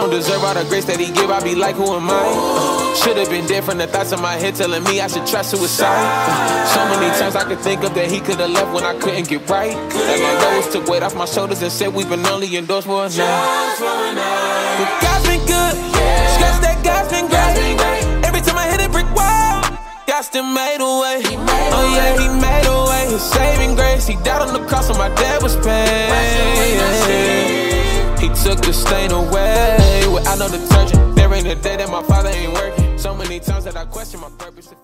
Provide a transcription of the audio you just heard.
don't deserve all the grace that he give. I be like, who am I? Should've been different. The thoughts in my head telling me I should try suicide. So many times I could think of that he could've left when I couldn't get right. And my lowers took weight off my shoulders and said we've been only endorsed for a night. But God's been good. Scratch that God's been great. Every time I hit a brick wall, God still made a way. Oh yeah, he made a way. His saving grace. He died on the cross when my dad was paid. He took the stain away without no detergent. There ain't a day that my father ain't working. So many times that I question my purpose.